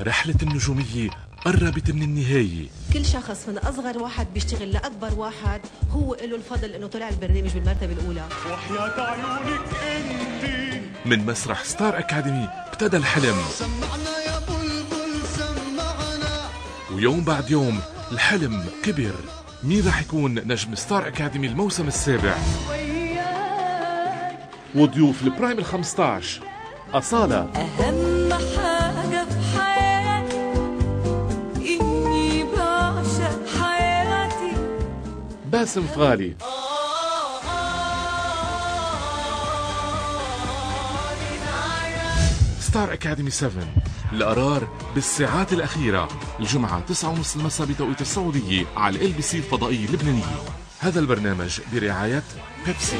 رحلة النجومية قربت من النهاية. كل شخص من أصغر واحد بيشتغل لأكبر واحد هو له الفضل إنه طلع البرنامج بالمرتبة الأولى. وحياة عيونك انتي من مسرح ستار أكاديمي ابتدى الحلم. سمعنا يا بلبل سمعنا. ويوم بعد يوم الحلم كبر. مين رح يكون نجم ستار أكاديمي الموسم السابع؟ وضيوف ال prime ال 15 أصالة. أهم باسم فغالي ستار أكاديمي 7 القرار بالساعات الأخيرة. الجمعة 9:30 المساء بتوقيت السعودية على LBC الفضائية اللبنانية. هذا البرنامج برعاية بيبسي